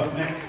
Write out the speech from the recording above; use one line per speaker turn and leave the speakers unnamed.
Up next,